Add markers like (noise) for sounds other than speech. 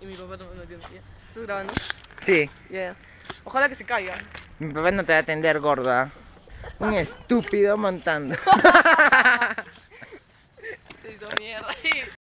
y mi papá no me atiende. ¿Estás grabando? Sí. Yeah. Ojalá que se caiga. Mi papá no te va a atender, gorda. Un (laughs) estúpido montando. (laughs) se hizo mierda. (laughs)